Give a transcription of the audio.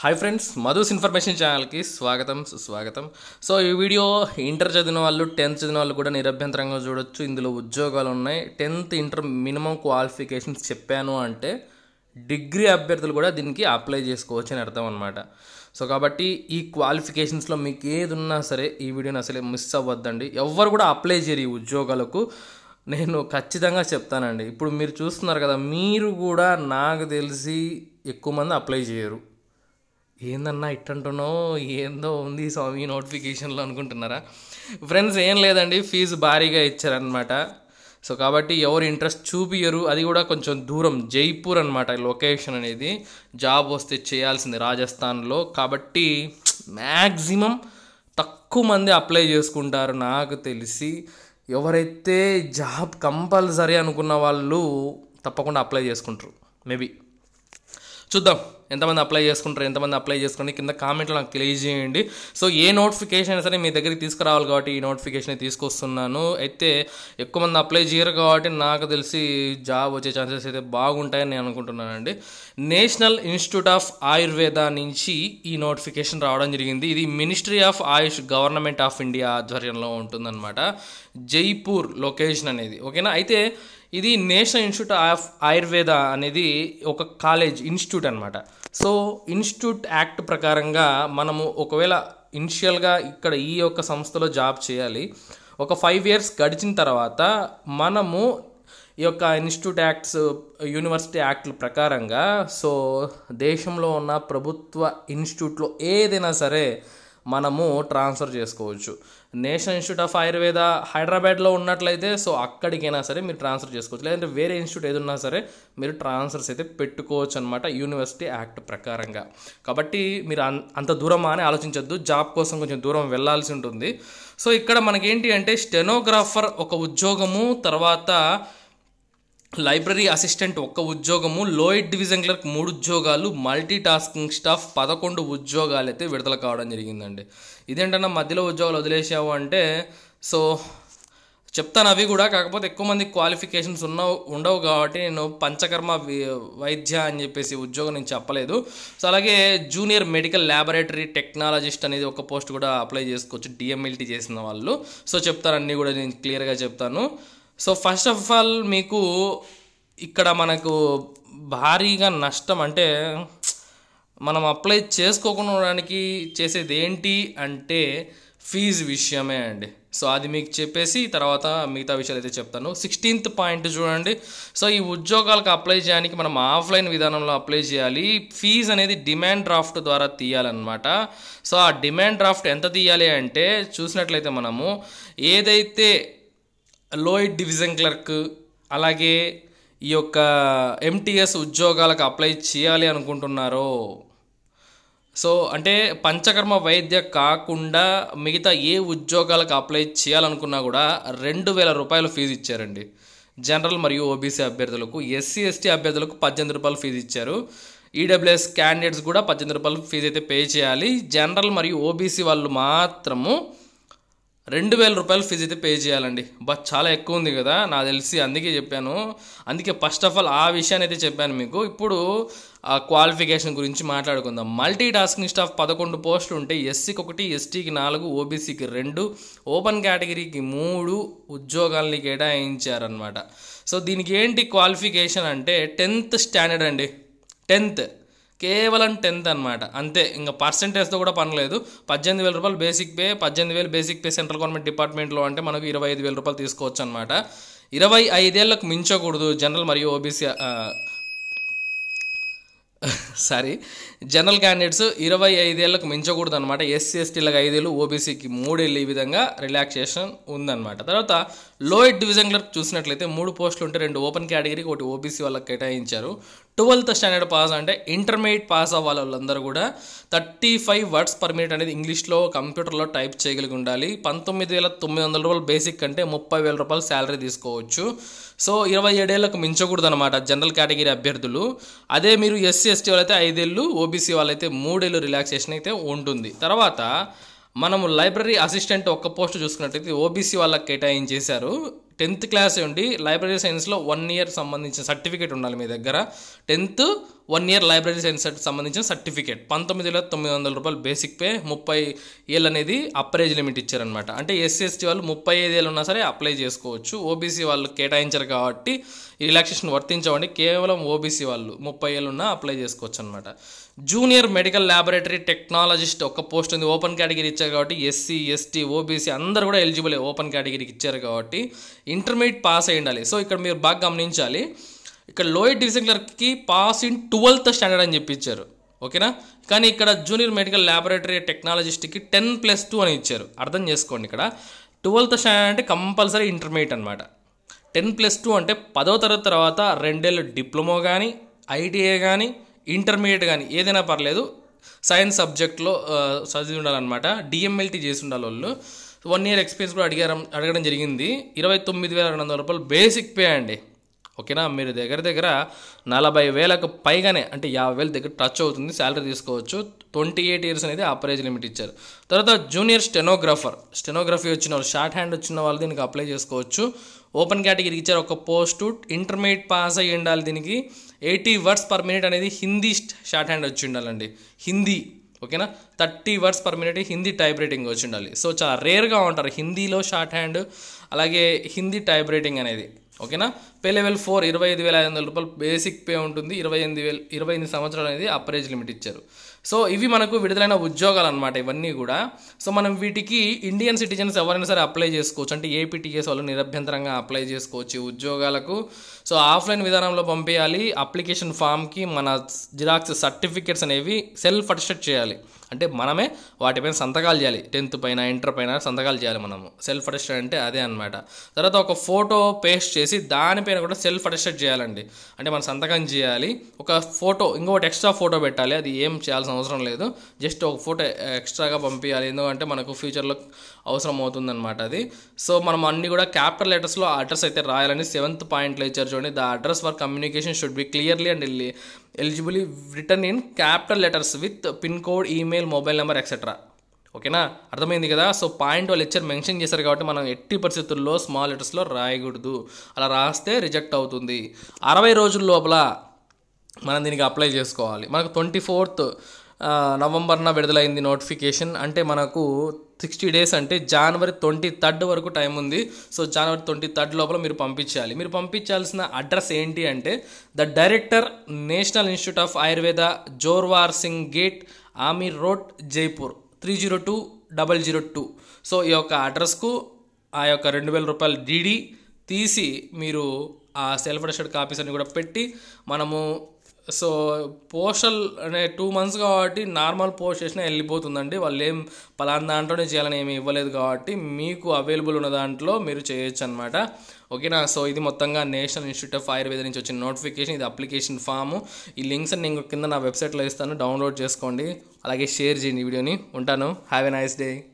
Hi friends Madhu's information ఛానల్కి స్వాగతం సుస్వాగతం. సో ఈ వీడియో ఇంటర్ చదివిన వాళ్ళు టెన్త్ చదివిన వాళ్ళు కూడా నిరభ్యంతరంగా చూడొచ్చు. ఇందులో ఉద్యోగాలు ఉన్నాయి. టెన్త్ ఇంటర్ మినిమం క్వాలిఫికేషన్స్ చెప్పాను అంటే డిగ్రీ అభ్యర్థులు కూడా దీనికి అప్లై చేసుకోవచ్చు అని అర్థం అనమాట సో కాబట్టి ఈ క్వాలిఫికేషన్స్లో మీకు ఏది ఉన్నా సరే ఈ వీడియోని అసలే మిస్ అవ్వద్దండి. ఎవ్వరు కూడా అప్లై చేయరు ఈ ఉద్యోగాలకు. నేను ఖచ్చితంగా చెప్తానండి. ఇప్పుడు మీరు చూస్తున్నారు కదా మీరు కూడా నాకు తెలిసి ఎక్కువ మంది అప్లై చేయరు. ఏందన్నా ఇట్టంటున్నావు? ఏందో ఉంది స్వామి నోటిఫికేషన్లో అనుకుంటున్నారా? ఫ్రెండ్స్ ఏం లేదండి ఫీజు భారీగా ఇచ్చారనమాట సో కాబట్టి ఎవరు ఇంట్రెస్ట్ చూపియరు అది కూడా కొంచెం దూరం జైపూర్ అనమాట లొకేషన్ అనేది. జాబ్ వస్తే చేయాల్సింది రాజస్థాన్లో. కాబట్టి మ్యాక్సిమం తక్కువ మంది అప్లై చేసుకుంటారు నాకు తెలిసి. ఎవరైతే జాబ్ కంపల్సరీ అనుకున్న వాళ్ళు తప్పకుండా అప్లై చేసుకుంటారు. మేబీ. చూద్దాం. ఎంతమంది అప్లై చేసుకుంటారు ఎంతమంది అప్లై చేసుకుని కింద కామెంట్లో నాకు తెలియజేయండి. సో ఏ నోటిఫికేషన్ అయినా సరే మీ దగ్గరికి తీసుకురావాలి కాబట్టి ఈ నోటిఫికేషన్ తీసుకొస్తున్నాను. అయితే ఎక్కువ మంది అప్లై చేయరు కాబట్టి నాకు తెలిసి జాబ్ వచ్చే ఛాన్సెస్ అయితే బాగుంటాయని నేను అనుకుంటున్నానండి. నేషనల్ ఇన్స్టిట్యూట్ ఆఫ్ ఆయుర్వేద నుంచి ఈ నోటిఫికేషన్ రావడం జరిగింది. ఇది ministry of AYUSH government of India ఆధ్వర్యంలో ఉంటుందన్నమాట. జైపూర్ లొకేషన్ అనేది ఓకేనా అయితే ఇది నేషనల్ ఇన్స్టిట్యూట్ ఆఫ్ ఆయుర్వేద అనేది ఒక కాలేజ్ ఇన్స్టిట్యూట్ అనమాట సో ఇన్స్టిట్యూట్ యాక్ట్ ప్రకారంగా మనము ఒకవేళ ఇనిషియల్గా ఇక్కడ ఈ యొక్క సంస్థలో జాబ్ చేయాలి ఒక ఫైవ్ ఇయర్స్ గడిచిన తర్వాత మనము ఈ యొక్క ఇన్స్టిట్యూట్ యాక్ట్స్ యూనివర్సిటీ యాక్ట్ల ప్రకారంగా సో దేశంలో ఉన్న ప్రభుత్వ ఇన్స్టిట్యూట్లో ఏదైనా సరే మనము ట్రాన్స్ఫర్ చేసుకోవచ్చు. నేషనల్ ఇన్స్టిట్యూట్ ఆఫ్ ఆయుర్వేద హైదరాబాద్లో ఉన్నట్లయితే సో అక్కడికైనా సరే మీరు ట్రాన్స్ఫర్ చేసుకోవచ్చు. లేదంటే వేరే ఇన్స్టిట్యూట్ ఏది ఉన్నా సరే మీరు ట్రాన్స్ఫర్స్ అయితే పెట్టుకోవచ్చు అనమాట యూనివర్సిటీ యాక్ట్ ప్రకారంగా. కాబట్టి మీరు అన్ అంత దూరమా అని ఆలోచించొద్దు. జాబ్ కోసం కొంచెం దూరం వెళ్ళాల్సి ఉంటుంది. సో ఇక్కడ మనకేంటి అంటే స్టెనోగ్రాఫర్ ఒక ఉద్యోగము తర్వాత లైబ్రరీ అసిస్టెంట్ ఒక్క ఉద్యోగము లోయర్ డివిజన్ క్లర్క్ మూడు ఉద్యోగాలు మల్టీ టాస్కింగ్ స్టాఫ్ పదకొండు ఉద్యోగాలు అయితే విడుదల కావడం జరిగిందండి. ఇదేంటన్నా మధ్యలో ఉద్యోగాలు వదిలేసావు అంటే సో చెప్తాను అవి కూడా. కాకపోతే ఎక్కువ మంది క్వాలిఫికేషన్స్ ఉన్న ఉండవు కాబట్టి నేను పంచకర్మ వైద్య అని చెప్పేసి ఉద్యోగం నేను చెప్పలేదు. సో అలాగే జూనియర్ మెడికల్ ల్యాబొరేటరీ టెక్నాలజిస్ట్ అనేది ఒక పోస్ట్ కూడా అప్లై చేసుకోవచ్చు డిఎంఎల్టీ చేసిన వాళ్ళు. సో చెప్తాను అన్నీ కూడా నేను క్లియర్గా చెప్తాను. సో ఫస్ట్ ఆఫ్ ఆల్ మీకు ఇక్కడ మనకు భారీగా నష్టం అంటే మనం అప్లై చేసుకోకుండా ఉండడానికి చేసేది ఏంటి అంటే ఫీజు విషయమే అండి. సో అది మీకు చెప్పేసి తర్వాత మిగతా విషయాలు అయితే చెప్తాను. సిక్స్టీన్త్ పాయింట్ చూడండి. సో ఈ ఉద్యోగాలకు అప్లై చేయడానికి మనం ఆఫ్లైన్ విధానంలో అప్లై చేయాలి. ఫీజు అనేది డిమాండ్ డ్రాఫ్ట్ ద్వారా తీయాలన్నమాట. సో ఆ డిమాండ్ డ్రాఫ్ట్ ఎంత తీయాలి అంటే చూసినట్లయితే మనము ఏదైతే లోయర్ డివిజన్ క్లర్క్ అలాగే ఈ యొక్క ఎంటీఎస్ ఉద్యోగాలకు అప్లై చేయాలి అనుకుంటున్నారో. సో అంటే పంచకర్మ వైద్య కాకుండా మిగతా ఏ ఉద్యోగాలకు అప్లై చేయాలనుకున్నా కూడా రెండు వేల రూపాయలు ఫీజు ఇచ్చారండి. జనరల్ మరియు ఓబీసీ అభ్యర్థులకు ఎస్సీ ఎస్టీ అభ్యర్థులకు పద్దెనిమిది రూపాయలు ఫీజు ఇచ్చారు. ఈడబ్ల్యూఎస్ క్యాండిడేట్స్ కూడా పద్దెనిమిది రూపాయలు ఫీజు అయితే పే చేయాలి. జనరల్ మరియు ఓబీసీ వాళ్ళు మాత్రము రెండు వేల రూపాయలు ఫీజు అయితే పే చేయాలండి. బట్ చాలా ఎక్కువ ఉంది కదా నాకు తెలిసి అందుకే చెప్పాను. అందుకే ఫస్ట్ ఆఫ్ ఆల్ ఆ విషయాన్ని అయితే చెప్పాను మీకు. ఇప్పుడు ఆ క్వాలిఫికేషన్ గురించి మాట్లాడుకుందాం. మల్టీ టాస్కింగ్ స్టాఫ్ పదకొండు పోస్టులు ఉంటే ఎస్సీకి ఒకటి ఎస్టీకి నాలుగు ఓబీసీకి రెండు ఓపెన్ కేటగిరీకి మూడు ఉద్యోగాల్ని కేటాయించారనమాట సో దీనికి ఏంటి క్వాలిఫికేషన్ అంటే టెన్త్ స్టాండర్డ్ అండి. టెన్త్ కేవలం టెన్త్ అనమాట అంతే ఇంకా పర్సంటేజ్తో కూడా పనిలేదు పద్దెనిమిది వేల రూపాయలు బేసిక్ పే పద్దెనిమిది వేలు బేసిక్ పే సెంట్రల్ గవర్నమెంట్ డిపార్ట్మెంట్లో అంటే మనకు ఇరవై ఐదు వేల రూపాయలు తీసుకోవచ్చు అనమాట ఇరవై ఐదేళ్ళకు మించకూడదు జనరల్ మరియు ఓబీసీ సారీ. జనరల్ క్యాండిడేట్స్ ఇరవై ఐదేళ్ళకు మించకూడదు అనమాట ఎస్సీ ఎస్టీలకు ఐదేళ్ళు ఓబీసీకి మూడేళ్ళు ఈ విధంగా రిలాక్సేషన్ ఉందన్నమాట. తర్వాత లోయర్ డివిజన్ క్లర్క్ చూసినట్లయితే మూడు పోస్టులు ఉంటే రెండు ఓపెన్ కేటగిరీకి ఒకటి ఓబీసీ వాళ్ళకి కేటాయించారు. ట్వెల్త్ స్టాండర్డ్ పాస్ అంటే ఇంటర్మీడియట్ పాస్ అవ్వాలి వాళ్ళందరూ కూడా thirty five words per minute అనేది ఇంగ్లీష్లో కంప్యూటర్లో టైప్ చేయగలిగి ఉండాలి. పంతొమ్మిది వేల తొమ్మిది వందల రూపాయలు బేసిక్ అంటే ముప్పై వేల రూపాయలు శాలరీ తీసుకోవచ్చు. సో ఇరవై ఏడేళ్ళకు మించకూడదు అనమాట జనరల్ కేటగిరీ అభ్యర్థులు. అదే మీరు ఎస్సీ ఎస్టీ వాళ్ళైతే ఐదేళ్ళు ఓబీసీ వాళ్ళైతే మూడేళ్ళు రిలాక్సేషన్ అయితే ఉంటుంది. తర్వాత మనము లైబ్రరీ అసిస్టెంట్ ఒక్క పోస్ట్ చూసుకున్నట్టయితే ఓబీసీ వాళ్ళకి కేటాయించేశారు. టెన్త్ క్లాస్ ఉండి లైబ్రరీ సైన్స్లో వన్ ఇయర్ సంబంధించిన సర్టిఫికేట్ ఉండాలి మీ దగ్గర. Tenth one year library science సంబంధించిన సర్టిఫికేట్. పంతొమ్మిది వేల తొమ్మిది వందల రూపాయలు బేసిక్ పే ముప్పై ఏళ్ళు అనేది అప్రేజ్ లిమిట్ ఇచ్చారనమాట అంటే ఎస్సీ ఎస్టీ వాళ్ళు ముప్పై ఐదు ఏళ్ళు ఉన్నా సరే అప్లై చేసుకోవచ్చు. ఓబీసీ వాళ్ళు కేటాయించారు కాబట్టి ఈ రిలాక్సేషన్ వర్తించవండి. కేవలం ఓబీసీ వాళ్ళు ముప్పై ఏళ్ళున్నా అప్లై చేసుకోవచ్చు అనమాట జూనియర్ మెడికల్ ల్యాబొరేటరీ టెక్నాలజిస్ట్ ఒక పోస్ట్ ఉంది. ఓపెన్ కేటగిరీ ఇచ్చారు కాబట్టి ఎస్సీ ఎస్టీ ఓబీసీ అందరు కూడా ఎలిజిబుల్ ఓపెన్ కేటగిరీకి ఇచ్చారు కాబట్టి ఇంటర్మీడియట్ పాస్ అయి ఉండాలి. సో ఇక్కడ మీరు బాగా గమనించాలి. ఇక్కడ లోయర్ డివిజన్ క్లర్క్కి పాస్ ఇన్ ట్వెల్త్ స్టాండర్డ్ అని చెప్పిచ్చారు. ఓకేనా? కానీ ఇక్కడ జూనియర్ మెడికల్ ల్యాబొరేటరీ టెక్నాలజిస్ట్కి టెన్ ప్లస్ టూ అని ఇచ్చారు. అర్థం చేసుకోండి ఇక్కడ. ట్వెల్త్ స్టాండర్డ్ అంటే కంపల్సరీ ఇంటర్మీడియట్ అనమాట టెన్ ప్లస్ టూ అంటే పదో తరగతి తర్వాత రెండేళ్ళు డిప్లొమో కానీ ఐటీఐ కానీ ఇంటర్మీడియట్ కానీ ఏదైనా పర్లేదు. సైన్స్ సబ్జెక్ట్లో చదివి ఉండాలన్నమాట. డిఎంఎల్టీ చేసి ఉండాలి వాళ్ళు. వన్ ఇయర్ ఎక్స్పీరియన్స్ కూడా అడిగారం అడగడం జరిగింది. ఇరవై తొమ్మిది వేల రెండు వందల రూపాయలు బేసిక్ పే అండి. ఓకేనా? మీరు దగ్గర దగ్గర నలభై వేలకు పైగానే అంటే యాభై వేల దగ్గర టచ్ అవుతుంది శాలరీ తీసుకోవచ్చు. ట్వంటీ ఎయిట్ ఇయర్స్ అనేది ఆపరేజ్ లిమిట్ ఇచ్చారు. తర్వాత జూనియర్ స్టెనోగ్రాఫర్ స్టెనోగ్రఫీ వచ్చిన వాళ్ళు షార్ట్ హ్యాండ్ వచ్చిన వాళ్ళు దీనికి అప్లై చేసుకోవచ్చు. ఓపెన్ కేటగిరీకి ఇచ్చారు. ఒక పోస్టు ఇంటర్మీడియట్ పాస్ అయ్యి ఉండాలి దీనికి. ఎయిటీ వర్డ్స్ పర్ మినిట్ అనేది హిందీ షార్ట్ హ్యాండ్ వచ్చి ఉండాలండి. హిందీ ఓకేనా? Thirty words per minute Hindi type writing వచ్చి ఉండాలి. సో చాలా రేర్గా ఉంటారు హిందీలో షార్ట్ హ్యాండ్ అలాగే హిందీ టైప్ రైటింగ్ అనేది ఓకేనా? పే లెవెల్ ఫోర్ ఇరవై ఐదు వేల ఐదు వందల రూపాయలు బేసిక్ పే ఉంటుంది. ఇరవై ఎనిమిది వేలు ఇరవై ఎనిమిది సంవత్సరాలు అనేది అప్రేజ్ లిమిట్ ఇచ్చారు. సో ఇవి మనకు విడుదలైన ఉద్యోగాలు అనమాట ఇవన్నీ కూడా. సో మనం వీటికి ఇండియన్ సిటిజన్స్ ఎవరైనా సరే అప్లై చేసుకోవచ్చు. అంటే ఏపీటీఎస్ వాళ్ళు నిరభ్యంతరంగా అప్లై చేసుకోవచ్చు ఉద్యోగాలకు. సో ఆఫ్లైన్ విధానంలో పంపేయాలి. అప్లికేషన్ ఫామ్కి మన జిరాక్స్ సర్టిఫికేట్స్ అనేవి సెల్ఫ్ అటెస్టెడ్ చేయాలి. అంటే మనమే వాటిపైన సంతకాలు చేయాలి. టెన్త్ పైన ఇంటర్ పైన సంతకాలు చేయాలి మనము. సెల్ఫ్ అటెస్టెడ్ అంటే అదే అనమాట తర్వాత ఒక ఫోటో పేస్ట్ చేసి దానిపైన కూడా సెల్ఫ్ అటెస్టెడ్ చేయాలండి. అంటే మన సంతకం చేయాలి ఒక ఫోటో ఇంకొకటి ఎక్స్ట్రా ఫోటో పెట్టాలి. అది ఏం చేయాల్సిన అవసరం లేదు. జస్ట్ ఒక ఫోటో ఎక్స్ట్రాగా పంపించాలి ఎందుకంటే మనకు ఫ్యూచర్లో అవసరం అవుతుందన్నమాట అది. సో మనం అన్ని కూడా క్యాపిటల్ లెటర్స్లో అడ్రస్ అయితే రాయాలని సెవెంత్ పాయింట్లో ఇచ్చారు చూడండి. The address for communication should be clearly and eligibly return in capital letters with pin code email mobile number etcetera ఓకేనా? అర్థమైంది కదా? సో పాయింట్ లెక్చర్ మెన్షన్ చేశారు కాబట్టి మనం ఎట్టి పరిస్థితుల్లో స్మాల్ లెటర్స్లో రాయకూడదు. అలా రాస్తే రిజెక్ట్ అవుతుంది. అరవై రోజుల లోపల మనం దీనికి అప్లై చేసుకోవాలి. మనకు ట్వంటీ ఫోర్త్ నవంబర్న విడుదలైంది నోటిఫికేషన్. అంటే మనకు సిక్స్టీ డేస్ అంటే జనవరి ట్వంటీ థర్డ్ వరకు టైం ఉంది. సో జనవరి ట్వంటీ థర్డ్ లోపల మీరు పంపించాలి. మీరు పంపించాల్సిన అడ్రస్ ఏంటి అంటే the director national institute of Ayurveda Jorawar Singh gate Amer road Jaipur. Three zero two double zero two. So ఈ యొక్క అడ్రస్కు ఆ యొక్క రెండు వేల రూపాయల డీడీ తీసి మీరు ఆ సెల్ఫ్ అటెస్టెడ్ కాపీస్ అన్ని కూడా పెట్టి మనము సో పోస్టల్ అనే టూ మంత్స్ కాబట్టి నార్మల్ పోస్ట్ చేసినా వెళ్ళిపోతుందండి. వాళ్ళు ఏం పలానా దాంట్లోనే చేయాలని ఏమి ఇవ్వలేదు కాబట్టి మీకు అవైలబుల్ ఉన్న దాంట్లో మీరు చేయొచ్చు అనమాట ఓకేనా? సో ఇది మొత్తంగా నేషనల్ ఇన్స్టిట్యూట్ ఆఫ్ ఆయుర్వేద నుంచి వచ్చిన నోటిఫికేషన్. ఇది అప్లికేషన్ ఫామ్. ఈ లింక్స్ నేను కింద నా వెబ్సైట్లో ఇస్తాను. డౌన్లోడ్ చేసుకోండి. అలాగే షేర్ చేయండి ఈ వీడియోని. ఉంటాను. Have a nice day.